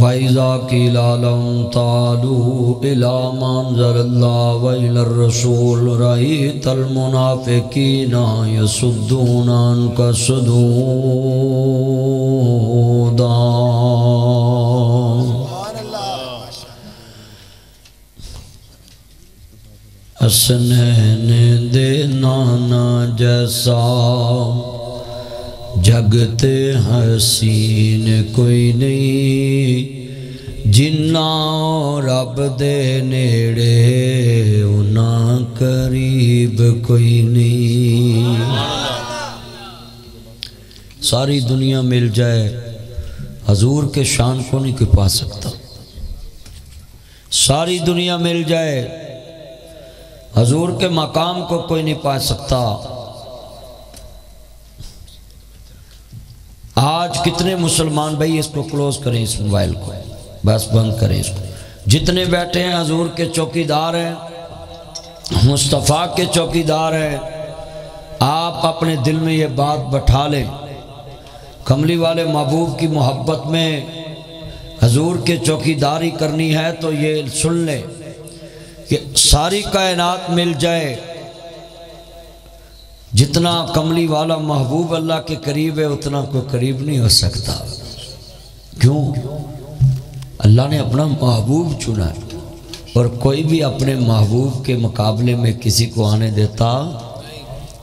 वहुवल हक वैज़ा किलालम तालू इला मंजरल्ला वैलर रसूल रही तल मुनाफिकीना यसुद्दूना का सुदूदा असनैन दे नाना जैसा जगते हसीन कोई नहीं। जिन्ना रब दे नेड़े उना करीब कोई नहीं। सारी दुनिया मिल जाए, हजूर के शान को नहीं कोई पा सकता। सारी दुनिया मिल जाए, हजूर के मकाम को कोई नहीं पा सकता। आज कितने मुसलमान भाई इसको क्लोज करें इस मोबाइल को। बस बंद करें इसको। जितने बैठे हैं, हजूर के चौकीदार हैं, मुस्तफ़ा के चौकीदार हैं, आप अपने दिल में ये बात बैठा लें। कमली वाले महबूब की मोहब्बत में हजूर के चौकीदारी करनी है तो ये सुन लें कि सारी कायनात मिल जाए जितना कमली वाला महबूब अल्लाह के करीब है, उतना कोई करीब नहीं हो सकता। क्यों? अल्लाह ने अपना महबूब चुना है। और कोई भी अपने महबूब के मुकाबले में किसी को आने देता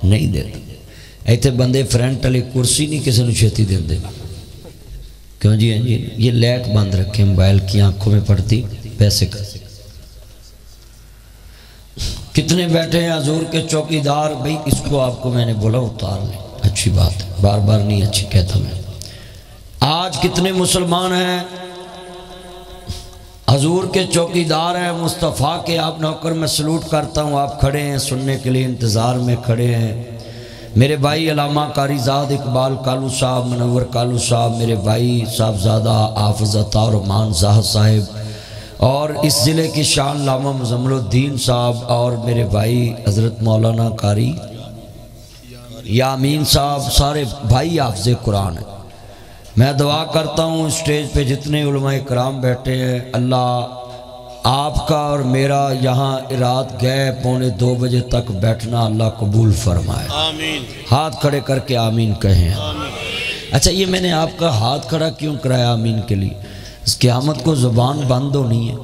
नहीं देता। इतने बंदे फ्रंट वाली कुर्सी नहीं किसी को छेती देंगे क्यों जी? हाँ जी ये लाइट बंद रखे, मोबाइल की आँखों में पड़ती, पैसे कर कितने बैठे हैं हजूर के चौकीदार, भाई, इसको आपको मैंने बोला उतार लें अच्छी बात है बार बार नहीं अच्छी कहता मैं। आज कितने मुसलमान हैं? हजूर के चौकीदार हैं, मुस्तफ़ा के। आप नौकर, मैं सलूट करता हूँ, आप खड़े हैं, सुनने के लिए इंतज़ार में खड़े हैं। मेरे भाई अलामा कारीजाद इकबाल कालू साहब, मनवर कालू साहब, मेरे भाई साहबजादा आफजता और मान जाह साहिब और इस ज़िले की शान लामा मुजम्मलुद्दीन साहब और मेरे भाई हज़रत मौलाना कारी यामीन साहब सारे भाई हाफज कुरान। हैं मैं दुआ करता हूँ स्टेज पे जितने कराम बैठे हैं अल्लाह आपका और मेरा यहाँ रात गए पौने दो बजे तक बैठना अल्लाह कबूल फरमाए। आमीन। हाथ खड़े करके आमीन कहें। अच्छा ये मैंने आपका हाथ खड़ा क्यों कराया आमीन के लिए? इस क़यामत को ज़ुबान बंद होनी है।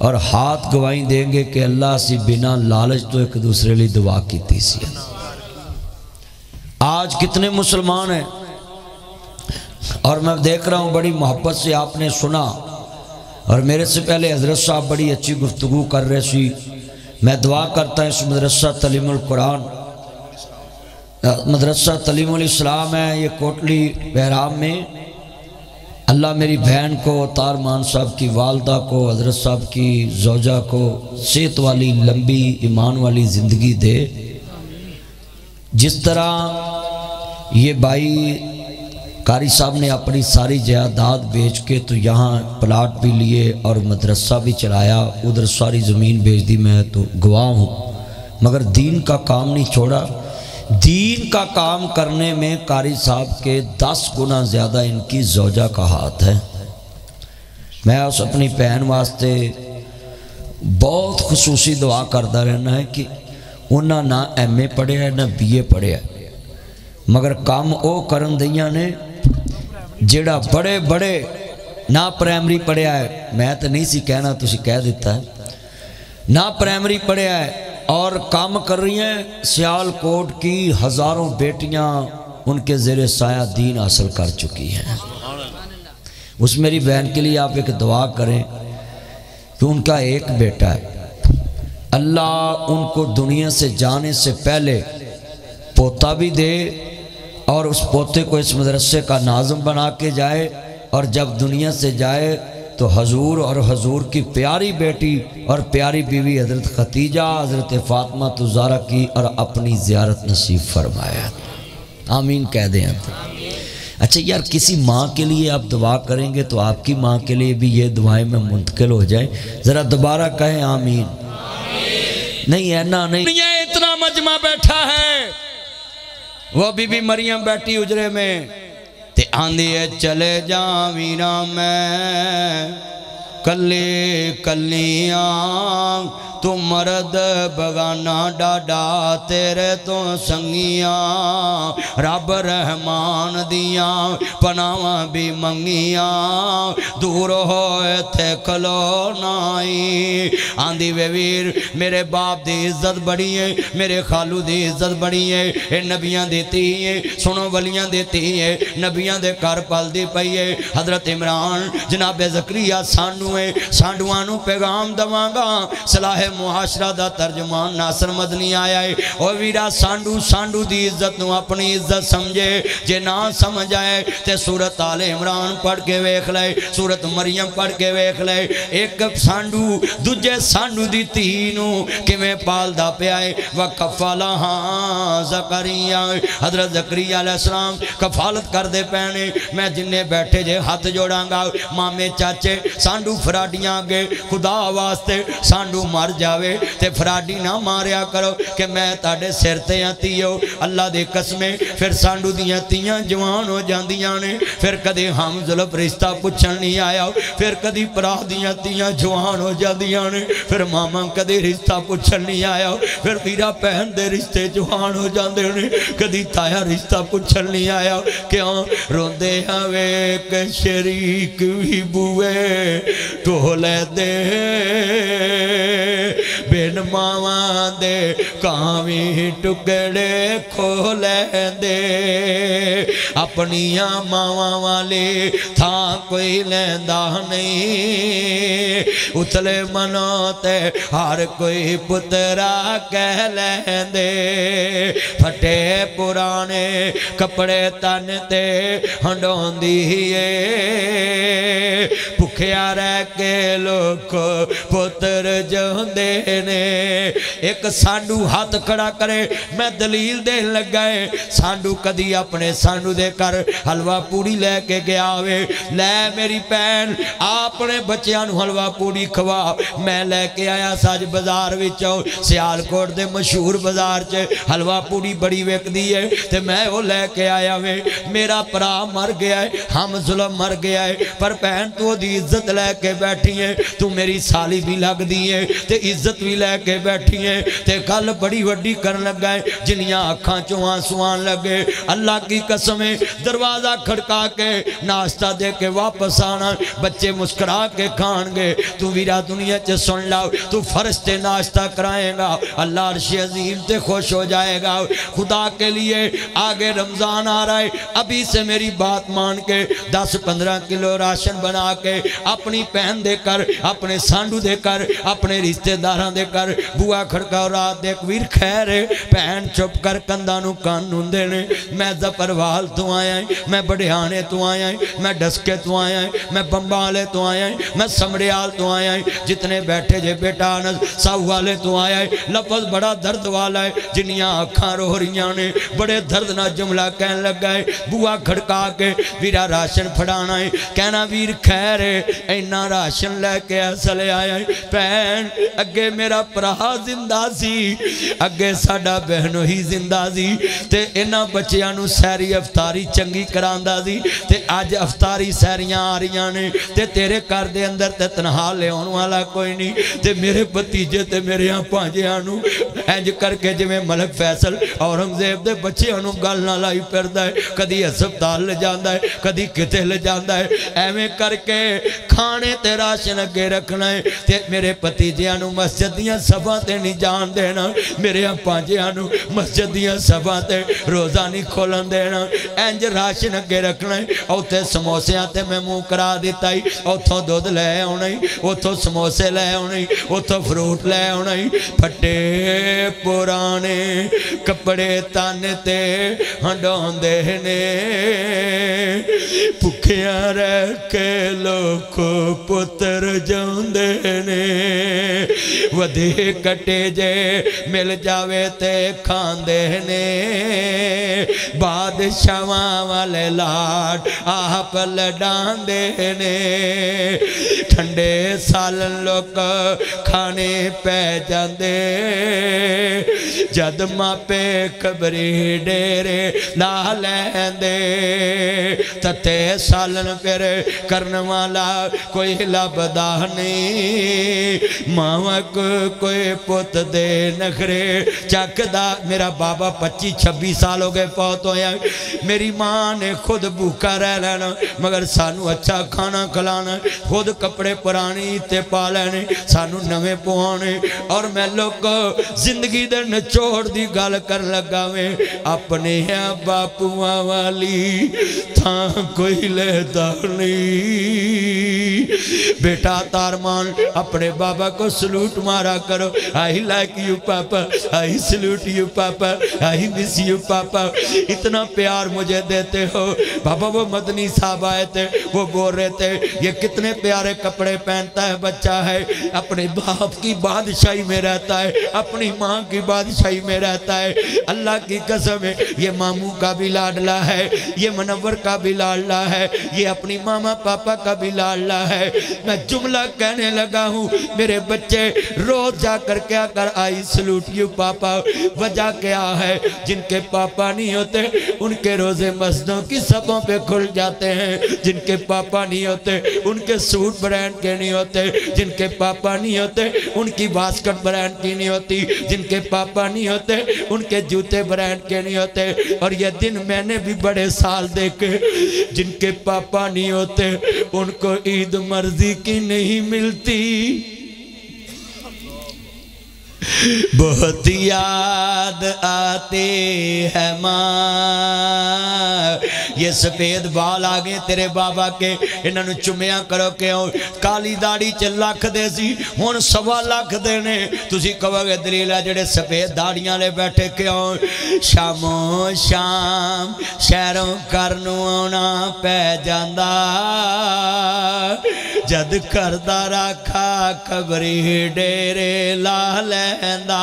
और हाथ गवाही देंगे कि अल्लाह से बिना लालच तो एक दूसरे लिए दुआ की सी आज कितने मुसलमान हैं। और मैं देख रहा हूँ बड़ी मोहब्बत से आपने सुना। और मेरे से पहले हज़रत साहब बड़ी अच्छी गुफ्तगु कर रहे सी। मैं दुआ करता इस मदरसा तलीमुल कुरान। मदरसा तलीमुल इस्लाम है, ये कोटली बहराम में। अल्लाह मेरी बहन को तार मान साहब की वालदा को, हज़रत साहब की जोजा को सेहत वाली लंबी, ईमान वाली ज़िंदगी दे। जिस तरह ये भाई कारी साहब ने अपनी सारी जायदाद बेच के तो यहाँ प्लाट भी लिए और मदरसा भी चलाया, उधर सारी ज़मीन बेच दी मैं तो गवाह हूँ। मगर दीन का काम नहीं छोड़ा। दीन का काम करने में कारी साहब के दस गुना ज़्यादा इनकी जोजा का हाथ है। मैं उस अपनी भैन वास्ते बहुत खसूसी दुआ करता रहना है कि उन्हें ना एम ए पढ़िया ना बी ए पढ़िया मगर काम वो कर ने बड़े बड़े ना प्रायमरी पढ़िया है मैं तो नहीं सी कहना तुम कह दिता है। ना प्रायमरी पढ़िया है और काम कर रही हैं सियालकोट की हज़ारों बेटियाँ उनके ज़ेर साया दीन हासिल कर चुकी हैं। उस मेरी बहन के लिए आप एक दुआ करें कि उनका एक बेटा है। अल्लाह उनको दुनिया से जाने से पहले पोता भी दे और उस पोते को इस मदरसे का नाजम बना के जाए और जब दुनिया से जाए तो हजूर और हजूर की प्यारी बेटी और प्यारी बीवी हज़रत खतीजा, हज़रत फ़ातिमा तुजारा की और अपनी ज़्यारत नसीब फरमाया। आमीन कह दें अच्छा यार, किसी माँ के लिए आप दुआ करेंगे तो आपकी माँ के लिए भी ये दुआएँ में मुंतकिल हो जाए। ज़रा दोबारा कहें आमीन। नहीं है ना, नहीं। इतना मजमा बैठा है, वो बीबी मरियम बैठी उजरे में। ते आंदी है चले जा वीरा मैं कले कलियाँ तू मरद बगाना डाडा, तेरे तो संगिया, रब रहमान दिया, पनावा भी मंगिया। दूर हो थे खलो नाई। आंदी वे वीर, मेरे बाप की इज़्ज़त बड़ी है मेरे खालू की इज़्ज़त बड़ी है ये नबियाँ देती है सुनो वलियाँ देती है नबियाँ दे घर पलती पई है हज़रत इमरान, जनाबे जकरिया सानू है साडुआ पैगाम दवांगा, सलाह मुहाशरा का तर्जमान नासर मदनी आया है। और वीरा सांडू सांडू की इज़्ज़त न अपनी इज़्ज़त समझे। जे ना समझ आए तो सूरत आले इमरान पढ़ के वेख ले, सूरत मरियम पढ़ के वेख ले। एक सांडू, दूजे सांडू की धी किमें पालता पिया है? व कफाला हाँ जकरिया हज़रत जकरिया सलाम कफालत करते पैने मैं जिन्ने बैठे जे हाथ जोड़ांगा, मामे चाचे, सांडू फराडियाँ अगे खुदा वास्ते सांडू मर जावे ते फराडी ना मारिया करो कि मैं ताडे सिर ते तीओ अल्लाह दे कसमे, फिर सांडू दियाँ तियाँ जवान हो ने। फिर कदे हम जुल्फ रिश्ता पुछण नहीं आया। फिर कदी भरा दियाँ तियाँ जवान हो ने। फिर मामा कदे रिश्ता पुछण नहीं आया। फिर वीरा भैन दे रिश्ते जवान हो जाते ने। कदी ताया रिश्ता पुछण नहीं आया। क्यों? रोंदे के शरीक भी बुए, ढोले दे बिन मावा दे कावी टुकड़े खोल दे अपनिया मावा वाले था कोई लेंदा नहीं उतले मनो ते हर कोई पुतरा कह लेंदे फटे पुराने कपड़े तन ते हंडोंदी है भुखिया रह के लोग पुत्र जोंदे ने। एक सांडू हाथ खड़ा करे, मैं दलील दे लगा सांडू कदी अपने सांडू दे कर हलवा पूड़ी लेके गया वे लै मेरी भैन अपने बच्चों हलवा पूड़ी खवा मैं लेके आया सज बाज़ार सियालकोट के मशहूर बाज़ार च। हलवा पूड़ी बड़ी विकती है तो मैं वो लैके आया वे। मेरा भरा मर गया है, हम जुलम मर गया है, पर भैन तू इज़्ज़त लैके बैठी है, तू मेरी साली भी लगती है तो इज़्ज़त भी लैके बैठी है तो गल बड़ी वड्डी कर लगा है जिनिया अखा चो आंसुआन लगे। अल्लाह की कसम दरवाज़ा खड़का के नाश्ता दे के वापस आना, बच्चे मुस्कुरा के खाएँगे तू वीरा दुनिया च सुन ला, तू फर्श से नाश्ता कराएगा, अल्लाह अर्श अजीम से खुश हो जाएगा। खुदा के लिए आगे रमज़ान आ रहा है, अभी से मेरी बात मान के दस पंद्रह किलो राशन बना के अपनी भैन दे कर अपने सांडू दे कर अपने रिश्तेदार दे कर, बुआ खड़का रात देख वीर खैर। भैन चुप कर कंधा कान होंगे ने मैं जफरवाल तो आया मैं बड़ियाने तो आया मैं डसके तो आया मैं बंबा वाले तो आया मैं समड़ियाल तो आया जितने बैठे जे बेटा नस साहू वाले तो आया लफज बड़ा दर्द वाला है जिनिया अखा रो रही ने। बड़े दर्द ना जुमला कह लगा है बुआ खड़का के वीरा राशन फड़ाना है कहना, वीर खैर, इन्ना राशन लैके असले आया भैन अगे मेरा भरा ज़िंदा सी। अगे साडा बहन ही ज़िंदा सी। इन्होंने बच्चों सैरी अफतारी चंगी करा सी। अज अफतारी सैरियाँ आ रही ने। ते तेरे घर दे अंदर ते तनहा लिया वाला कोई नहीं ते मेरे भतीजे ते मेरे भांजिया इंज करके जिमें मलक फैसल औरंगज़ेब के बच्चों गल ना लाई फिर कभी हस्पताल ले जाता है कभी कितने ले जाता है एवं करके खाने राशन अगे रखना है ते मेरे भतीजिया मस्जिद दियाँ सभा ते नहीं जान देना मेरे पांजिया मस्जिद दियाँ सभा ते रोज़ा नहीं खोलन देना इंज राशन अगे रखना उत्थे समोसिया ते मैं मुँह करा दिता ही उतों दुध लै आना उतों समोसे लै आने उतों फ्रूट लै आना फटे पुराने कपड़े तन ते हंडा ने भुखिया रह के लोग पुत्र जाते ने वधे कटे जे मिल जावे ते खांदे ने। बादशाह वाले लाड आप लडांदे ने। ठंडे सालन लोग खाने पै जाते जद मापे कबरी डेरे ला लेंदे। तते सालन फिर करने वाला कोई लभदा नहीं मावक कोई पुत दे नखरे चकदा। मेरा बाबा पच्ची छब्बी साल हो गए पौत होया मेरी माँ ने खुद भूखा रह लेना, मगर सानू अच्छा खाना खिलाना, खुद कपड़े पुराने ते पा लेने, सानू नवे पवाने और मैं लोग ज़िंदगी दे नचोड़ दी गल कर लगा वे, अपने बापुआ वाली, था कोई लेता नहीं। बेटा तारमान, अपने बाबा को सलूट मारा करो। आई लाइक यू पापा आई सलूट यू पापा आई मिस यू पापा इतना प्यार मुझे देते हो। बाबा, वो मदनी साहब आए थे। वो बोल रहे थे, ये कितने प्यारे कपड़े पहनता है बच्चा है। अपने बाप की बादशाही में रहता है। अपनी माँ की बादशाही में रहता है। अल्लाह की कसम है, ये मामू का भी लाडला है। ये मनवर का भी लाडला है। ये अपनी मामा, पापा का भी लाडला है। मैं जुमला कहने लगा हूँ, मेरे बच्चे रोज जाकर क्या कर आई सलूट यू पापा, वजह क्या है? जिनके पापा नहीं होते, उनके रोज़े मस्जिदों की सबों पे खुल जाते हैं। जिनके पापा नहीं होते, उनके सूट ब्रांड के नहीं होते। जिनके पापा नहीं होते, उनकी बास्कट ब्रांड की नहीं होती। जिनके पापा नहीं होते, उनके जूते ब्रांड के नहीं होते। और ये दिन मैंने भी बड़े साल देखे। जिनके पापा नहीं होते, उनको ईद मर्ज़ी की नहीं मिलती। बहुत याद आते हैं माँ। ये सफ़ेद बाल आ गए तेरे बाबा के। इन्हों चुमिया करो क्यों काली दाड़ी च लख दे सी हूँ सवा लख दे ने। तुम कहोगे, दलील है जेडे सफ़ेद दाड़ियाँ ले बैठे क्यों शामो शाम शहरों कर आना पै जाता जद करदा राखा, खबरी डेरे ला लैंदा।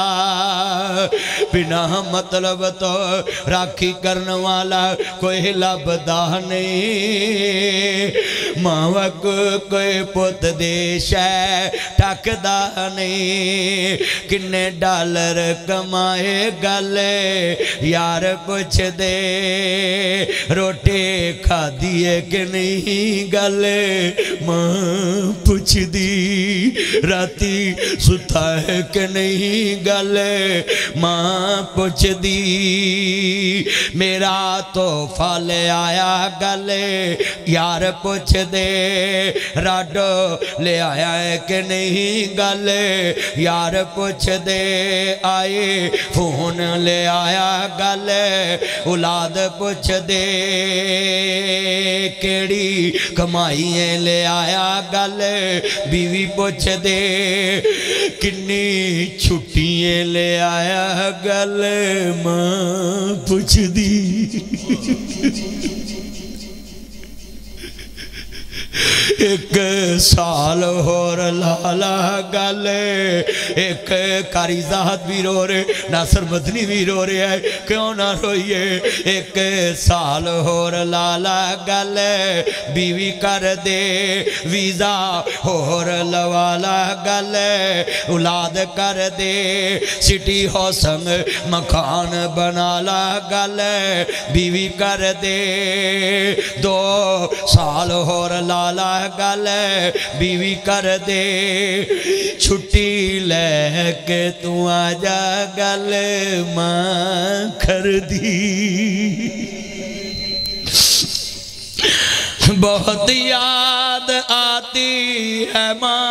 बिना मतलब तो राखी करने वाला कोई नहीं मावक कोई पुत देश है टकदा नहीं। किन्ने डॉलर कमाए गल, यार पुछ दे। रोटी खाधी है कि नहीं गल? माँ पुछदी, राती सुता है कि नहीं गल? माँ पुछदी, मेरा तो फल आया गल यार पुछ दे राडो ले आया है कि नहीं गल यार पुछ दे आए फ़ोन ले आया गल औलाद पुछ दे केड़ी कमाई है ले आया गल बीवी पुछ दे किन्नी छुट्टियाँ ले आया गल माँ पुछ दी एक साल होर लाला गल। एक कारी भी रो रहे नासर मदनी भी रो रहे है, क्यों ना रोइए? एक साल होर लाला गल, बीवी कर दे, वीज़ा होर लवाला गल औलाद कर दे। सिटी हौसम मकान बना ला गल, बीवी कर दे। दो साल होर लाला गल बीवी कर दे। छुट्टी लैके तू आ जा गल माँ दी। बहुत याद आती है माँ।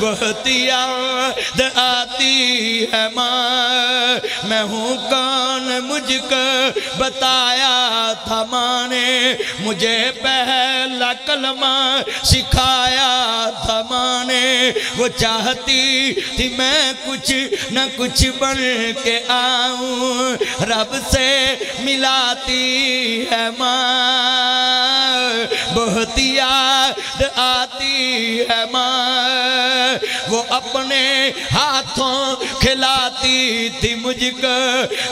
बहुत याद आती है माँ। मैं हूँ कौन मुझको बताया था माँ ने मुझे पहला कलमा सिखाया था माँ ने वो चाहती थी मैं कुछ न कुछ बन के आऊँ, रब से मिलाती है माँ। बहुत याद आती है माँ। वो अपने हाथों खिलाती थी मुझको।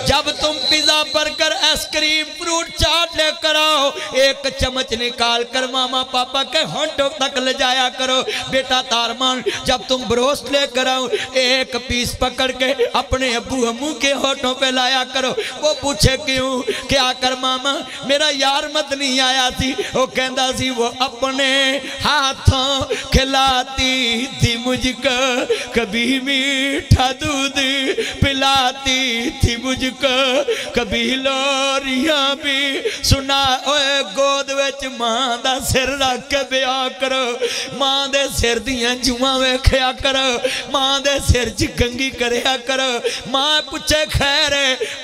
जब तुम pizza, burger, ice cream, fruit, chaat लेकर आओ, एक चम्मच निकाल कर मामा पापा के होंठों तक ले जाया करो। बेटा तारमान, जब तुम ब्रोस्ट लेकर आओ, एक पीस पकड़ के अपने अब्बू अम्मू के होठों पे लाया करो। वो पूछे क्यों? क्या कर मामा? मेरा यार मत नहीं आया थी वो कहता सी, वो अपने हाथों खिलाती थी मुझको। कभी मीठा दूध पिलाती थी मुझको। कभी लोरियाँ भी सुना, ओए गोद विच माँ दा सिर रख के ब्याह करो। माँ दे सिर दियाँ जुआं वेखिया करो। माँ दे सिर च कंगी करया करो। माँ पूछे खैर,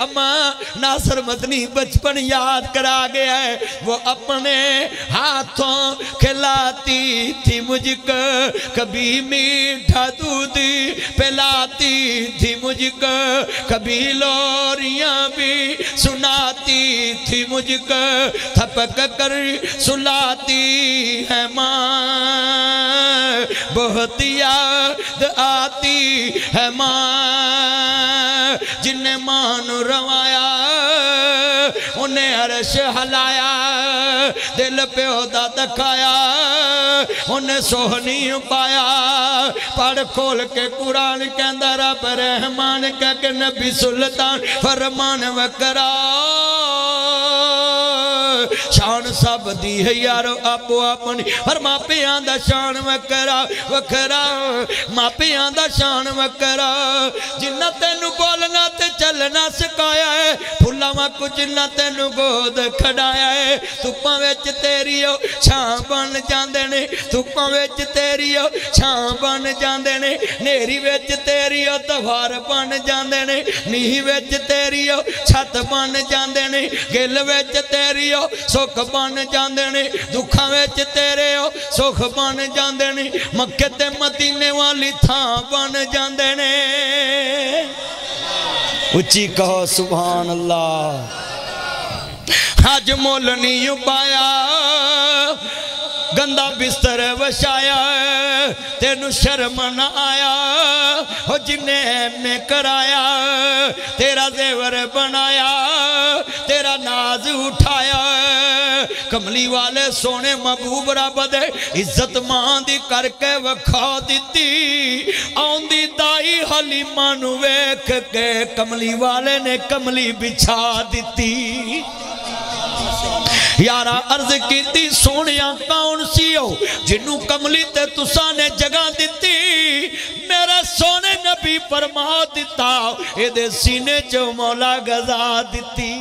अम्मा, नासर मदनी बचपन याद करा गया है। वो अपने हाथों खिलाती थी मुझको। कभी मीठा दूध पिलाती थी मुझको। कभी लोरियाँ भी सुनाती थी मुझको। थपक कर सुलाती है माँ। बहुत याद आती है माँ। जिन्हें मान रवाया उन्हें अरश हलाया। दिल दा दखाया। उन्हें सोहनी पाया। पढ़ खोल के कुरान कहता रब रहमान कह के नबी सुल्तान फरमान वकरा। शान सब दी है यारो आपो अपनी पर मापियाँ दा शान वकरा वखरा मापियाँ दा शान वकरा जिन्ना तेनु बोलना ते चलना सिखाया है फुल्ला वाकू जिन्ना तेनु गोद खड़ाया है धुप्पां विच तेरी ओ छां बन जांदे ने धुप्पां विच तेरी ओ छां बन जांदे ने नेरी विच तेरी ओ दवार बन जांदे ने नीह विच तेरी ओ छत बन जांदे ने गिल विच तेरी ओ सुख बन ने, दुखां विच तेरे ओ सुख बन जांदे ने, मक्के ते मदीने वाली थां बन जांदे ने। उच्ची कहो सुभान अल्लाह अज मुल नहीं पाया गंदा बिस्तर वछाया तेन शर्म न आया, हो जिन्हें ने कराया, तेरा जेवर बनाया, तेरा नाज उठाया। कमली वाले सोने महबूब रब दे इज़्ज़त माँ दी करके वखा दिती। आंदी दाई हलीमा नु वेख के कमली वाले ने कमली बिछा दी यारा अर्ज़ की सोने कौन सी हो जिन्नू कमली ते तुसा ने जगह दी मेरे सोने नबी फरमा दिता ए सीने च मौला गजा दिती।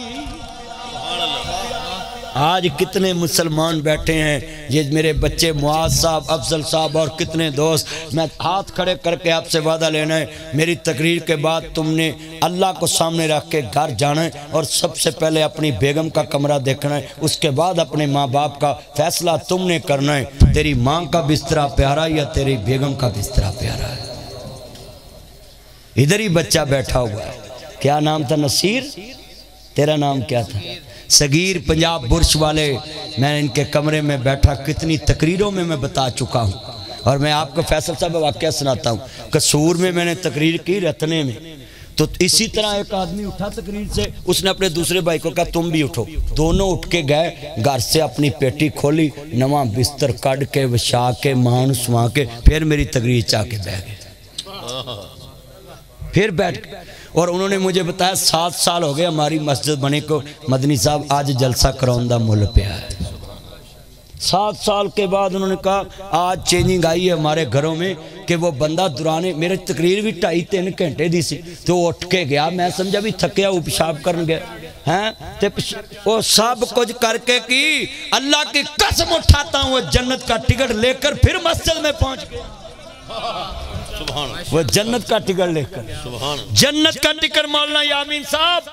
आज कितने मुसलमान बैठे हैं? ये मेरे बच्चे मुआज साहब, अफजल साहब और कितने दोस्त? मैं हाथ खड़े करके आपसे वादा लेना है। मेरी तकरीर के बाद तुमने अल्लाह को सामने रख के घर जाना है और सबसे पहले अपनी बेगम का कमरा देखना है। उसके बाद अपने माँ बाप का फैसला तुमने करना है। तेरी माँ का बिस्तरा प्यारा या तेरी बेगम का बिस्तरा प्यारा? है इधर ही बच्चा बैठा हुआ है। क्या नाम था नसीर? तेरा नाम क्या था? सगीर पंजाब बुरश वाले मैं इनके कमरे में बैठा, कितनी तकरीरों में मैं बता चुका हूँ। और मैं आपको फैसल साहब वाक्य सुनाता हूँ। कसूर में मैंने तकरीर की रतने में। तो इसी तरह एक आदमी उठा तकरीर से, उसने अपने दूसरे भाई को कहा, तुम भी उठो। दोनों उठ के गए, घर से अपनी पेटी खोली, नवा बिस्तर कड़ के विछा के मान सुहा के, फिर मेरी तकरीर चाह के बह गए। फिर बैठ और उन्होंने मुझे बताया, सात साल हो गए हमारी मस्जिद बने को। मदनी साहब, आज जलसा कराउन का मुल पिया है। सात साल के बाद उन्होंने कहा, आज चेंजिंग आई है हमारे घरों में कि वो बंदा दुराने, मेरे तकरीर भी ढाई तीन घंटे दी सी तो उठ के गया। मैं समझा भी थकिया वो पेशाब कर गया। हैं? ते वो सब कुछ करके की अल्लाह की कसम उठाता हूँ जन्नत का टिकट लेकर फिर मस्जिद में पहुँच गया। वो जन्नत का टिकट लेकर। जन्नत का टिकट मौलाना यामीन साहब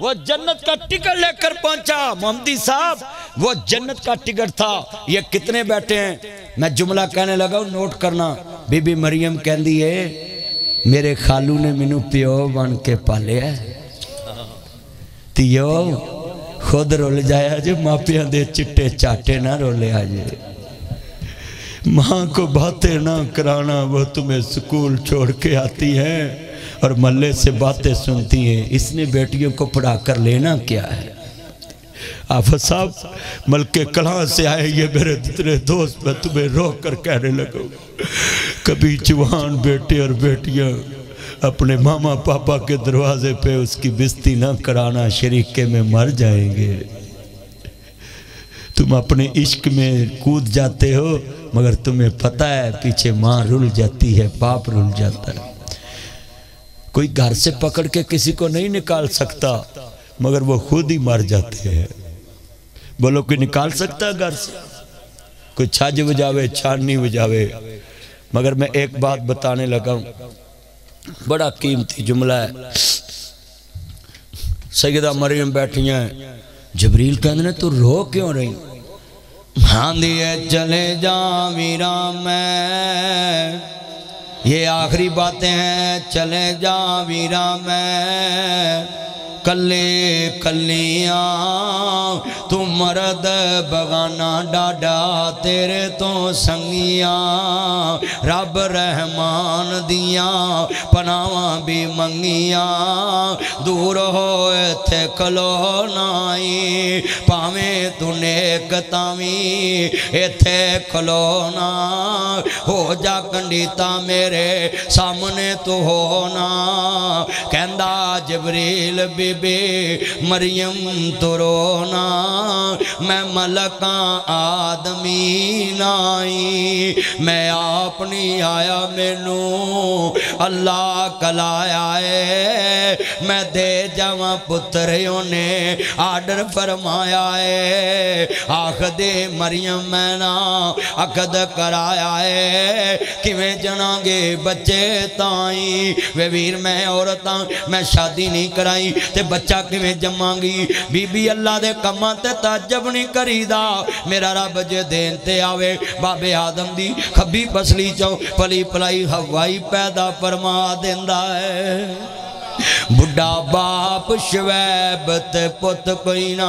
वो जन्नत का टिकट लेकर पहुँचा मोहम्मदी साहब। वो जन्नत का टिकट था। ये कितने बैठे हैं? मैं जुमला कहने लगा नोट करना। बीबी मरियम कहती है मेरे खालू ने मैनू प्यो बन के पालिया तियो खुद रुल जाया जे मापिया दे चिट्टे चाटे ना रोलिया जे। माँ को बातें ना कराना वो तुम्हें स्कूल छोड़ के आती है और मल्ले से बातें सुनती हैं। इसने बेटियों को पढ़ा कर लेना क्या है? आप साहब मलके कला से आए? ये मेरे तेरे दोस्त, मैं तुम्हें रो कर कहने लगो। कभी जवान बेटे और बेटियाँ अपने मामा पापा के दरवाजे पे उसकी बिस्ती ना कराना, शरीके में मर जाएँगे। तुम अपने इश्क में कूद जाते हो, मगर तुम्हें पता है, पीछे माँ रुल जाती है, बाप रुल जाता है। कोई घर से पकड़ के किसी को नहीं निकाल सकता, मगर वो खुद ही मर जाते हैं। बोलो, कोई निकाल सकता है घर से? कोई छाज बजावे छाननी बजावे मगर मैं एक बात बताने लगा हूँ। बड़ा कीमती जुमला है। सैदा मरियम बैठी बैठिया जबरील कहते तू रो क्यों रही? हाँ दिए चले जा वीरा मैं। ये आखिरी बातें हैं चले जा वीरा मैं। कले कलियाँ तू मरद बगाना डाडा, तेरे तो संगिया, रब रहमान दिया, पनावा भी मंगिया। दूर हो इथे खलो नाई भावे तू नेक इथे खलो ना। हो जा कंडीता मेरे सामने तू हो ना। कहंदा जबरील भी बीबी मरियम तुरोना मैं मलका आदमी नाई। मैं आप नहीं आया मैनू, अल्लाह कलाया है। मैं दे जावा पुत्र ने आर्डर फरमाया है। आख दे मरियम मैं ना अकद कराया है। किमें जनागे बच्चे ताई? वे वीर मैं औरत, मैं शादी नहीं कराई। बच्चा कि जमांगी बीबी अल्लाह के कमां तब नहीं करीदा। मेरा रब जो देन ते आवे, बाबे आदम दी खबी पसली चो, पली पलाई हवाई पैदा फरमा देंदा है। बुढ़ा बाप शवैब ते पुत कोई ना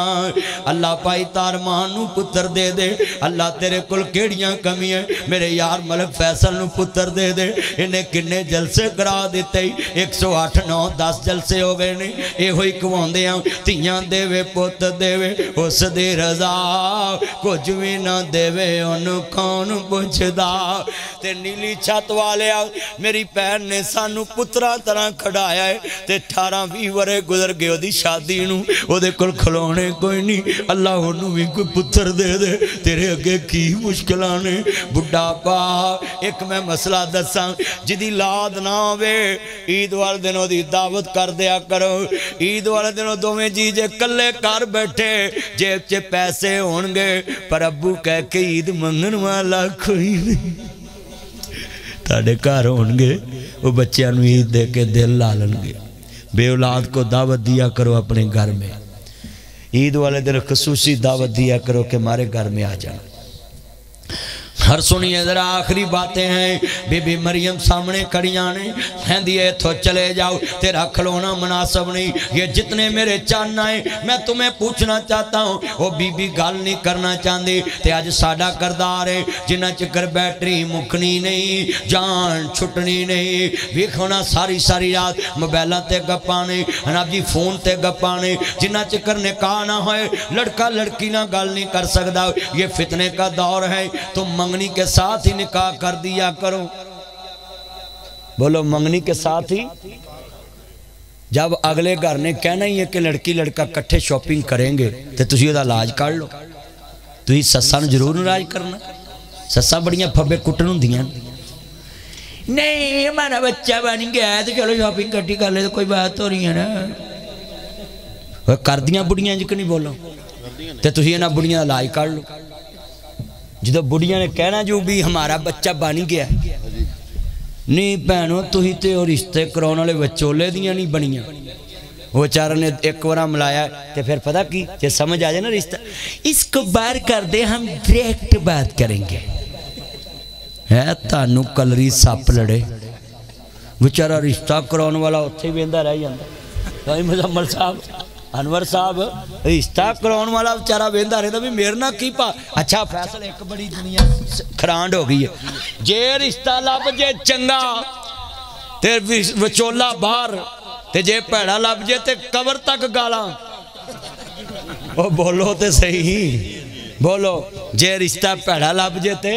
अल्लाह पाई तार माँ पुत्र दे दे अल्लाह तेरे को केड़ियाँ कमियाँ मेरे यार मलक फैसल नु पुत्र दे दे इन्हें किन्ने जलसे करा दिते एक सौ अठ नौ दस जलसे हो गए ने यो ही कमाते धियाँ देवे पुत देवे उस दी रजा कुछ भी ना देवे ओनू कौन पुछदा ते नीली छत वाले मेरी भैन ने सानू पुत्रा तरह खड़ाया है ਤੇ 18 20 ਵਰੇ ਗੁਜ਼ਰ ਗਏ ਉਹਦੀ ਸ਼ਾਦੀ ਨੂੰ। ਉਹਦੇ ਕੋਲ ਖਲੋਣੇ ਕੋਈ ਨਹੀਂ ਅੱਲਾ ਉਹਨੂੰ ਵੀ ਕੋਈ ਪੁੱਤਰ ਦੇ ਦੇ। ਤੇਰੇ ਅੱਗੇ ਕੀ ਮੁਸ਼ਕਲਾਂ ਨੇ? ਬੁੱਢਾ ਪਾ ਇੱਕ ਮੈਂ ਮਸਲਾ ਦੱਸਾਂ। ਜਿਹਦੀ ਲਾਦ ਨਾ ਹੋਵੇ, ਈਦ ਵਾਲੇ ਦਿਨ ਉਹਦੀ ਦਾਵਤ ਕਰ ਦਿਆ ਕਰੋ। ਈਦ ਵਾਲੇ ਦਿਨ ਉਹ ਦੋਵੇਂ ਜੀ ਜੇ ਇਕੱਲੇ ਘਰ ਬੈਠੇ, ਜੇਬ 'ਚ ਪੈਸੇ ਹੋਣਗੇ। ਪਰ ਅੱਬੂ ਕਹਿ ਕੇ ਈਦ ਮੰਗਣ ਵਾਲਾ ਕੋਈ ਨਹੀਂ। ਤੁਹਾਡੇ ਘਰ ਹੋਣਗੇ। वो बच्चों ईद दे के दिल ला लगे बे औलाद को दावत दिया करो अपने घर में। ईद वाले दिन खसूसी दावत दिया करो कि हमारे घर में आ जाए हर सुनिए, जरा आखिरी बातें हैं। बीबी मरियम सामने खड़िया ने कहती है इथो चले जाओ, तेरा खिलौना मुनासब नहीं, ये जितने मेरे चन आए मैं तुम्हें पूछना चाहता हूँ। वो बीबी, गल नहीं करना चाहती तो अज साडा करदार है जिन्ना चिकर बैटरी मुकनी नहीं, जान छुटनी नहीं। वेखोना सारी सारी रात मोबाइलों से गप्पा ने हना जी फ़ोन से गप्पा ने जिन्ना चिकर निकाह ना हो लड़का लड़की ना गल नहीं कर सकता ये फितने का दौर है, तुम मंगनी मंगनी के साथ ही निकाह कर दिया करो। बोलो मंगनी के साथ ही? जब अगले घर ने कहना ही है कि लड़की लड़का कट्ठे शॉपिंग करेंगे तो तुम इलाज कर लो। तुम ससा ज़रूर नाराज़ करना। ससा बड़िया फब्बे कुटन होंगे नहीं हमारा बच्चा बन गया तो चलो शॉपिंग कट्ठी कर ले तो कोई बात हो रही है ना। कर दिया बुढ़िया जिक नहीं बोलो। तो तुम इन्होंने बुढ़िया इलाज कर लो। जो बुढ़िया ने कहना जो भी हमारा बच्चा बन गया। नहीं भैनों तुम तो रिश्ते कराने वाले विचोले दियाँ नहीं बनिया। बेचारा ने एक बार मिलाया तो फिर पता की, जो समझ आ जाए ना रिश्ता, इसको बार कर दे, हम डायरेक्ट बात करेंगे। है, तानू कलरी सप लड़े। बेचारा रिश्ता कराने वाला उत्थे ही वह रह जाता मुजम्मल साहब। ਅਨਵਰ ਸਾਹਿਬ ਰਿਸ਼ਤਾ ਕਰਾਉਣ ਵਾਲਾ ਵਿਚਾਰਾ ਵੇਂਦਾ ਰਹਿੰਦਾ ਵੀ ਮੇਰੇ ਨਾਲ ਕੀ ਪਾ ਅੱਛਾ ਫੈਸਲਾ ਇੱਕ ਬੜੀ ਦੁਨੀਆ ਖਰਾਂਡ ਹੋ ਗਈ ਹੈ। ਜੇ ਰਿਸ਼ਤਾ ਲੱਭ ਜੇ ਚੰਗਾ ਤੇ ਵਿਚੋਲਾ ਬਾਹਰ ਤੇ ਜੇ ਭੈੜਾ ਲੱਭ ਜੇ ਤੇ ਕਬਰ ਤੱਕ ਗਾਲਾਂ। ਉਹ ਬੋਲੋ ਤੇ ਸਹੀ। ਬੋਲੋ ਜੇ ਰਿਸ਼ਤਾ ਭੈੜਾ ਲੱਭ ਜੇ ਤੇ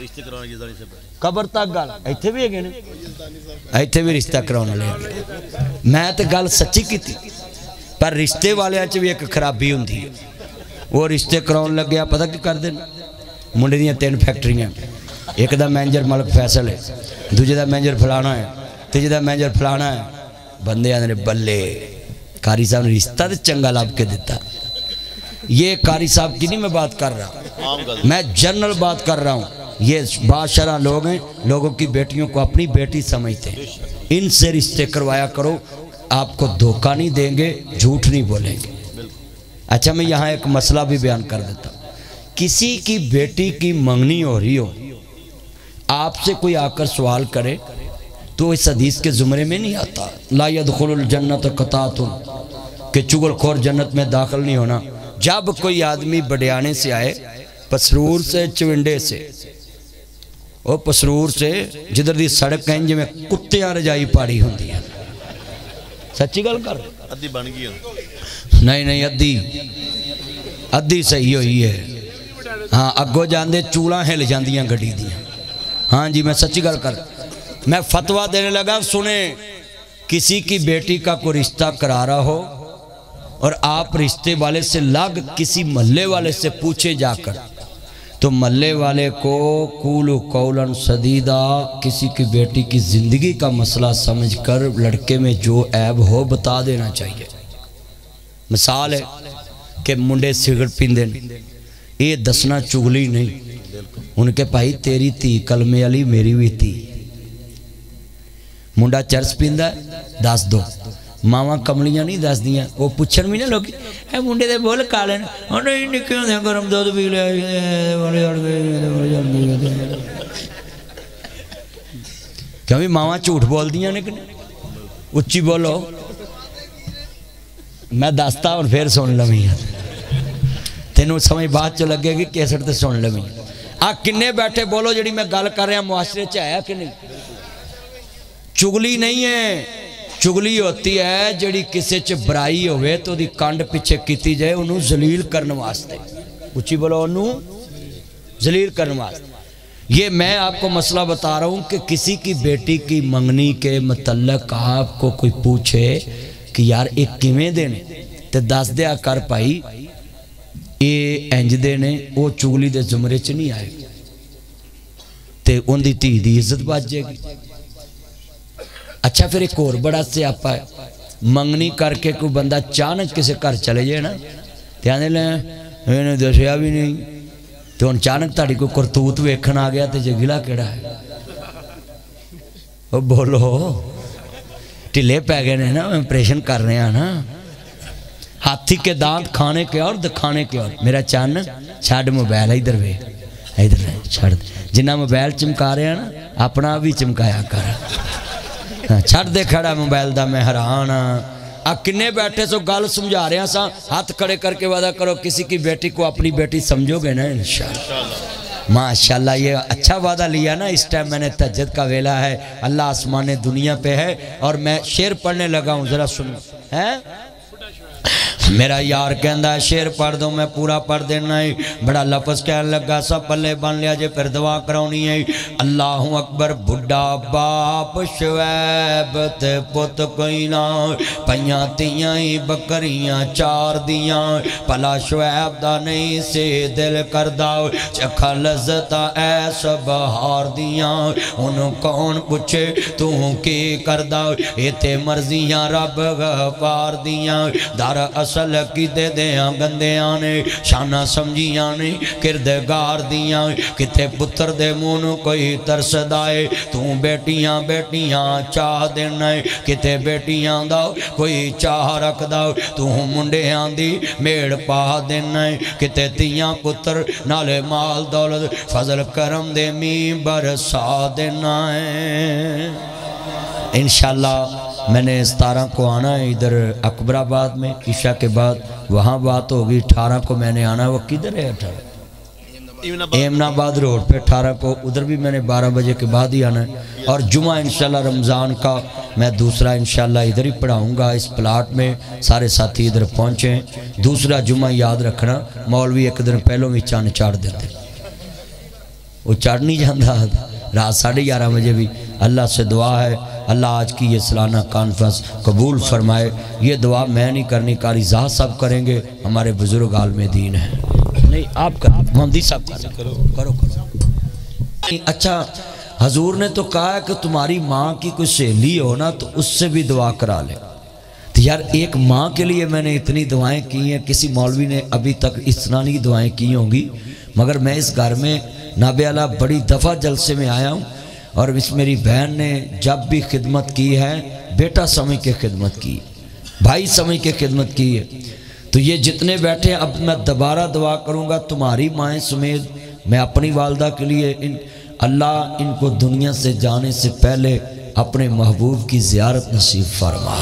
ਰਿਸ਼ਤੇ ਕਰਾਉਣ ਜਿੱਦਾਂ ਨਹੀਂ ਸਭ ਕਬਰ ਤੱਕ ਗੱਲ। ਇੱਥੇ ਵੀ ਹੈਗੇ ਨੇ। ਇੱਥੇ ਵੀ ਰਿਸ਼ਤਾ ਕਰਾਉਣ ਵਾਲੇ ਮੈਂ ਤੇ ਗੱਲ ਸੱਚੀ ਕੀਤੀ ਪਰ ਰਿਸ਼ਤੇ ਵਾਲਿਆਂ 'ਚ ਵੀ ਇੱਕ ਖਰਾਬੀ ਹੁੰਦੀ ਹੈ ਉਹ ਰਿਸ਼ਤੇ ਕਰਾਉਣ ਲੱਗਿਆ ਪਤਾ ਕੀ ਕਰਦੇ ਨੇ ਮੁੰਡੇ ਦੀਆਂ ਤਿੰਨ ਫੈਕਟਰੀਆਂ ਇੱਕ ਦਾ ਮੈਨੇਜਰ ਮਲਕ ਫੈਸਲ ਹੈ ਦੂਜੇ ਦਾ ਮੈਨੇਜਰ ਫਲਾਣਾ ਹੈ ਤੀਜੇ ਦਾ ਮੈਨੇਜਰ ਫਲਾਣਾ ਹੈ ਬੰਦੇ ਆਂਦੇ ਨੇ ਬੱਲੇ ਕਾਰੀ ਸਾਹਿਬ ਨੇ ਰਿਸ਼ਤਾ ਤੇ ਚੰਗਾ ਲੱਭ ਕੇ ਦਿੱਤਾ ये कारी साहब की नहीं मैं बात कर रहा ਆਮ ਗੱਲ मैं जनरल बात कर रहा हूँ ये बादशाह लोग हैं लोगों की बेटियों को अपनी बेटी समझते हैं इनसे रिश्ते करवाया करो। आपको धोखा नहीं देंगे, झूठ नहीं बोलेंगे। अच्छा मैं यहाँ एक मसला भी बयान कर देता किसी की बेटी की मंगनी हो रही हो, आपसे कोई आकर सवाल करे तो इस हदीस के ज़ुमरे में नहीं आता। ला यदखुल जन्नत कतातुन, कि चुगलखोर जन्नत में दाखिल नहीं होना। जब कोई आदमी बडियाने से आए, पसरूर से, चविंडे से ਉਹ ਪਸਰੂਰ ਸੇ ਜਿੱਧਰ ਦੀ ਸੜਕ ਹੈ ਜਿਵੇਂ ਕੁੱਤਿਆਂ ਰਜਾਈ ਪਾੜੀ ਹੁੰਦੀ ਹੈ ਸੱਚੀ ਗੱਲ ਕਰ ਅੱਧੀ ਬਣ ਗਈ ਹੁਣ ਨਹੀਂ ਨਹੀਂ ਅੱਧੀ ਅੱਧੀ ਸਹੀ ਹੋਈ ਹੈ ਹਾਂ ਅੱਗੋਂ ਜਾਂਦੇ ਚੂਲਾਂ ਹਿਲ ਜਾਂਦੀਆਂ ਗੱਡੀ ਦੀਆਂ हाँ जी मैं सच्ची गल कर मैं फतवा देने लगा सुने किसी की बेटी का कोई रिश्ता करा रहा हो और आप रिश्ते वाले से लग किसी मोहल्ले वाले से पूछे जाकर तो मल्ले वाले को कूल कौलन सदीदा किसी की बेटी की ज़िंदगी का मसला समझकर लड़के में जो ऐब हो बता देना चाहिए। मिसाल है कि मुंडे सिगरेट पींदे ये दसना चुगली नहीं। उनके भाई तेरी धी कलमे वाली मेरी भी धी मुंडा चर्च पींदा दस दो। ਮਾਵਾਂ ਕਮਲੀਆਂ ਨਹੀਂ ਦੱਸਦੀਆਂ ਉਹ ਪੁੱਛਣ ਵੀ ਨਾ ਲੋਕੀ ਇਹ ਮੁੰਡੇ ਦੇ ਬੋਲ ਕਾਲੇ ਨੇ ਉਹ ਨਹੀਂ ਨਿੱਕੇ ਹੁੰਦੇ ਗਰਮ ਦੁੱਧ ਪੀ ਲਿਆ ਸੀ, ਇਹਦੇ ਵਾਲੇ ਅੜ ਗਏ ਇਹਦੇ ਵਾਲੇ ਅੜ ਗਏ ਇਹਦੇ ਵਾਲੇ। ਕਿਉਂ ਵੀ ਮਾਵਾਂ ਝੂਠ ਬੋਲਦੀਆਂ ਨੇ ਕਿ ਨਹੀਂ? ਉੱਚੀ ਬੋਲੋ ਮੈਂ ਦੱਸਤਾ ਹੁਣ ਫੇਰ ਸੁਣ ਲਵੀਂ ਤੈਨੂੰ ਸਮਝ ਬਾਅਦ ਚ ਲੱਗੇਗੀ ਕੇਸਟ ਤੇ ਸੁਣ ਲਵੀਂ ਆ ਕਿੰਨੇ ਬੈਠੇ ਬੋਲੋ ਜਿਹੜੀ ਮੈਂ ਗੱਲ ਕਰ ਰਿਹਾ ਮੁਆਸ਼ਰੇ ਚ ਆਇਆ ਕਿ ਨਹੀਂ ਚੁਗਲੀ ਨਹੀਂ ਹੈ ਚੁਗਲੀ ਹੁੰਦੀ ਹੈ ਜਿਹੜੀ ਕਿਸੇ ਚ ਬੁਰਾਈ ਹੋਵੇ ਤੇ ਉਹਦੀ ਕੰਡ ਪਿੱਛੇ ਕੀਤੀ ਜਾਏ ਉਹਨੂੰ ਜ਼ਲੀਲ ਕਰਨ ਵਾਸਤੇ ਉੱਚੀ ਬੋਲੋ ਉਹਨੂੰ जलील करने वास्ते ये मैं आपको मसला बता रहा हूँ कि किसी की बेटी की मंगनी के मतलब आपको कोई पूछे कि यार ये किवें दे ने ते दस दिया कर भाई ये इंज दे ने वो चुगली दे जुमरे च नहीं आए ते उनकी धी की इज्जत बच जाएगी अच्छा फिर एक और बड़ा स्यापा है मंगनी करके कोई बंद अचानक किसी घर चले जाए ना कहने लू दसिया भी नहीं। तो हम अचानक ताकि कोई करतूत वेखन आ गया तो जगीला कि बोलो, ढिले पै गए ना इंप्रेशन कर रहे हैं ना। हाथी के दांत खाने के और दिखाने के और। मेरा चन छ मोबाइल इधर वे, इधर छ जिन्ना मोबाइल चमका रहे ना, अपना भी चमकया कर। ਛੱਡ ਦੇ ਖੜਾ ਮੋਬਾਈਲ ਦਾ ਮੈਂ ਹੈਰਾਨ ਆ ਆ ਕਿੰਨੇ बैठे सो गल समझा रहा सा हाथ खड़े करके वादा करो किसी की बेटी को अपनी बेटी समझोगे ना इंशाल्लाह माशाल्लाह ये अच्छा वादा लिया ना इस टाइम मैंने तजद का वेला है अल्लाह आसमान दुनिया पे है और मैं शेर पढ़ने लगा हूँ ज़रा सुनो है मेरा यार कहता है, शेर पढ़ दो, मैं पूरा पढ़ देना है। बड़ा लफज कहन लगा, सब पल्ले बन लिया, जे फिर दुआ करानी है। अल्लाह अकबर, बुढ़ा बाप शवैब ते पुत कोई ना। पइयाँ तियाँ ही बकरियाँ चार दियाँ। भला शवैब दा नहीं से दिल करदा। चखा लज्जत ऐस बहार दियाँ। उन्हों कौन पूछे, तू की करदा? इते मर्जियाँ रब गफार दियाँ। दर असल कतल किते गंदिया ने, शाना समझिया ने किरदे गार दियाँ कितने पुत्र दे मुन कोई तरसदाए तू बेटिया बेटिया चाह देना है कितने बेटिया का कोई चाह रखदा तू मुंडिया मेड़ पा देना है कितने तिया पुत्र नाले माल दौलत, फजल करम दे बरसा देना है इनशाला मैंने सतारह को आना है इधर अकबराबाद में ईशा के बाद वहाँ बात होगी अठारह को मैंने आना है। वो किधर है अठारह? एमनाबाद रोड पे अठारह को उधर भी मैंने बारह बजे के बाद ही आना है। और जुमा इंशाल्लाह रमज़ान का मैं दूसरा इंशाल्लाह इधर ही पढ़ाऊँगा इस प्लाट में सारे साथी इधर पहुँचे दूसरा जुमा याद रखना मौलवी एक दिन पहलों भी चंद चाड़ देते वो चढ़ नहीं जाता रात साढ़े ग्यारह बजे भी अल्लाह से दुआ है अल्लाह आज की ये सालाना कॉन्फ्रेंस कबूल फरमाए। ये दुआ मैं नहीं करनी, कारी जहा सब करेंगे। हमारे बुज़ुर्ग आलम दीन है। नहीं, आप कर मोहम्मदी साहब कर। करो करो। करो अच्छा हजूर ने तो कहा कि तुम्हारी माँ की कोई सहेली हो ना तो उससे भी दुआ करा ले। तो यार, एक माँ के लिए मैंने इतनी दुआएँ की हैं, किसी मौलवी ने अभी तक तरह की दुआएँ की होंगी। मगर मैं इस घर में नाबे बड़ी दफ़ा जलसे में आया हूँ। और इस मेरी बहन ने जब भी खिदमत की है, बेटा समझ के खिदमत की, भाई समझ के खिदमत की है। तो ये जितने बैठे अब मैं दोबारा दुआ करूँगा, तुम्हारी माएँ समेत मैं अपनी वालदा के लिए इन, अल्लाह इनको दुनिया से जाने से पहले अपने महबूब की ज़ियारत नसीब फरमा।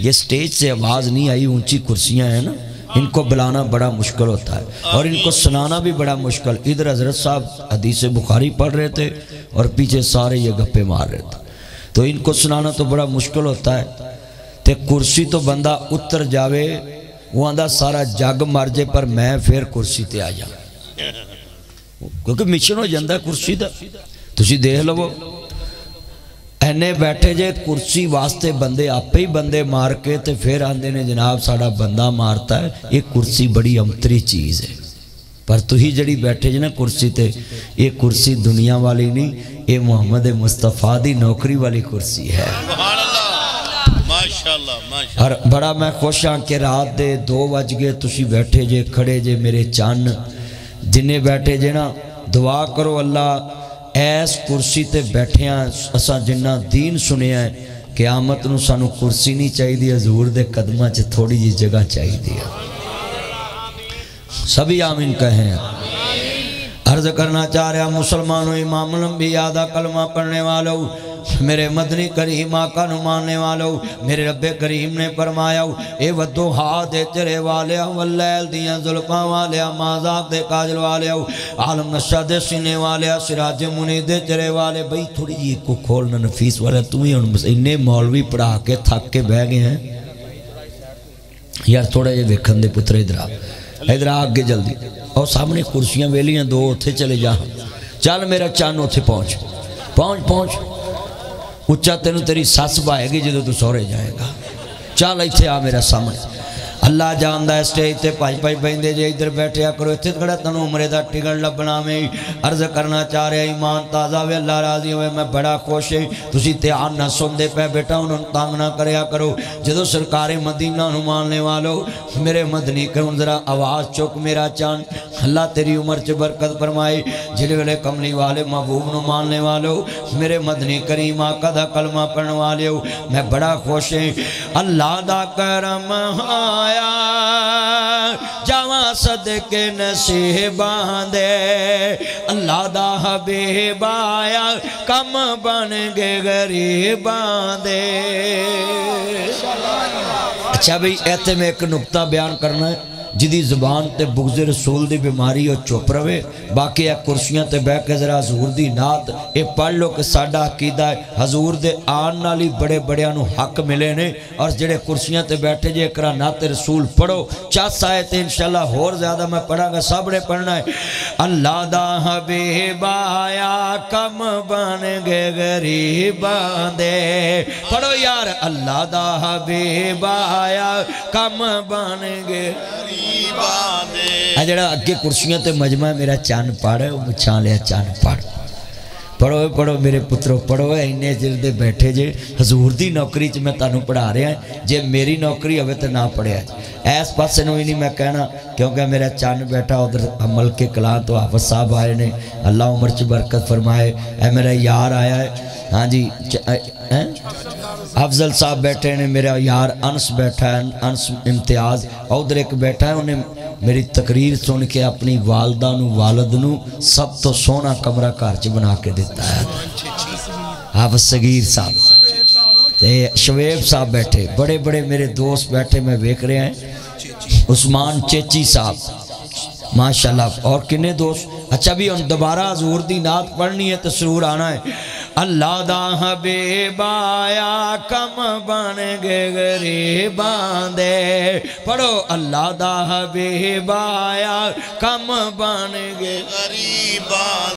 ये स्टेज से आवाज़ नहीं आई, ऊँची कुर्सियाँ हैं ना? इनको बुलाना बड़ा मुश्किल होता है और इनको सुनाना भी बड़ा मुश्किल। इधर हज़रत साहब हदीस बुखारी पढ़ रहे थे और पीछे सारे ये गप्पे मार रहे थे। तो इनको सुनाना तो बड़ा मुश्किल होता है। तो कुर्सी तो बंदा उतर जावे, वो आंदा सारा जग मर जाए पर मैं फिर कुर्सी ते आ जा क्योंकि मिशन हो जाता कुर्सी का तुम देख लवो। एने बैठे जे कुर्सी वास्ते बंदे आपे ही बंदे मार के ते फिर आंदे ने जनाब साड़ा बंदा मारता है ये कुर्सी बड़ी अंतरी चीज़ है। पर तुही जड़ी बैठे जे ना कुर्सी ते ये कुर्सी दुनिया वाली नहीं ये मोहम्मद मुस्तफ़ा दी नौकरी वाली कुर्सी है। और बड़ा मैं खुश हाँ कि रात दे दो बज गए तुसी बैठे जे खड़े जे मेरे चन्न। जिन्हें बैठे जे ना दुआ करो अल्लाह ਐਸ ਕੁਰਸੀ ਤੇ ਬੈਠਿਆਂ ਅਸਾਂ ਜਿੰਨਾ ਦੀਨ ਸੁਣਿਆ ਹੈ ਕਿਆਮਤ ਨੂੰ ਸਾਨੂੰ ਕੁਰਸੀ ਨਹੀਂ ਚਾਹੀਦੀ ਹਜ਼ੂਰ ਦੇ ਕਦਮਾਂ 'ਚ ਥੋੜੀ ਜੀ ਜਗ੍ਹਾ ਚਾਹੀਦੀ ਹੈ सभी आमीन कहें अर्ज करना चाह रहा मुसलमानों इमाम लंबी यादा कलमा पढ़ने वालों मेरे मदनी करीम आका नु मानने वालों, मेरे रब्बे करीम ने फरमाया, ए वदो हाथ दे चरे वाले, वल्लैल दियाँ जुल्फां वाले, माजाक दे काजल वाले, आलम नशा दे सीने वाले, सिराज मुनी दे चरे वाले भाई थोड़ी जी को खोलना नफीस वाले, तू ही इन्ने मौलवी पढ़ा के थक के बह गए हैं। यार, थोड़ा जे वेखन दे पुत्र, इधर आ इधर आ अगे जल्दी। और सामने कुर्सियाँ वेलियाँ, दो, उत्थे चले जा। चल मेरा चन्न, उत्थे पहुँच। पहुँच पहुँच। उच्चा तेन तेरी सस पाएगी जो तू सहरे जाएगा। चल इतने आ अल्लाह जानता है स्टेज से भाई भाई बहते जे इधर बैठा करो इतने खड़ा तेन उमरे का टिकट लभना में अर्ज़ करना चाह रहा ईमान ताज़ा वे अल्लाह राज़ी हुए मैं बड़ा खुश है तुम ध्यान ना सुनते पे बेटा उन्होंने तंग ना करो जो सरकारे मदीना मानने वालो मेरे मदनी करूँ जरा आवाज़ चुक मेरा चान अल्लाह तेरी उम्र च बरकत फरमाए ज़िले वेले कमली वाले महबूब न मानने वालो मेरे मदनी करीम आका दा कलमा पढ़ने वाले मैं बड़ा खुश है अल्लाह दा करम आया जावा सदके नसीबां दे अल्लाह दा हबीब आया कम बन गए गरीबां दे अच्छा भाई इतने मैं एक नुकता बयान करना है। जिदी जबान ते बुगज रसूल की बीमारी और चुप रवे। बाकी आ कुर्सियाँ बह के जरा हजूर की नात। ये पढ़ लो कि साडा अकीदा है हजूर दे आन ही बड़े बड़िया हक मिले ने। और जेड़े कुर्सियाँ बैठे जे करा नात रसूल पढ़ो चस आए तो इंशाल्लाह होर ज़्यादा मैं पढ़ागा। सबने पढ़ना है। अल्लाह दा कम बन गए गरीबां दे। पढ़ो यार, अल्लाह दा कम बन गए हाँ, जरा अगे कुर्सियों से मजमा मेरा चन पढ़ मुछा लिया चन पढ़ पढ़ो पढ़ो मेरे पुत्रो पढ़ो इन्ने चिर दे बैठे जे। हजूर की नौकरी मैं तुम पढ़ा रहा है। जे मेरी नौकरी हो ना पढ़िया इस पास में ही नहीं मैं कहना क्योंकि मेरा चन बैठा उधर अमल के कला तो आप साहब आए हैं अला उम्र च बरकत फरमाए ऐ मेरा यार आया है। हाँ जी च, अफजल साहब बैठे ने मेरा यार अंस बैठा है अंश इम्तियाज़, उधर एक बैठा है, उन्हें मेरी तकरीर सुन के अपनी वालदा वालद न सब तो सोहना कमरा घर च बना के दिता है। हफ सगीर साहब शवेब साहब बैठे, बड़े बड़े मेरे दोस्त बैठे, मैं वेख रहा है। उस्मान चेची साहब, माशाल्लाह, और किन्ने दोस्त? अच्छा भी हम दोबारा हजूर की नात पढ़नी है तो ज़रूर आना है। अल्लाह दा कम बन गए गरीबां पढ़ो अल्लाह दा कम बन गए गरीबा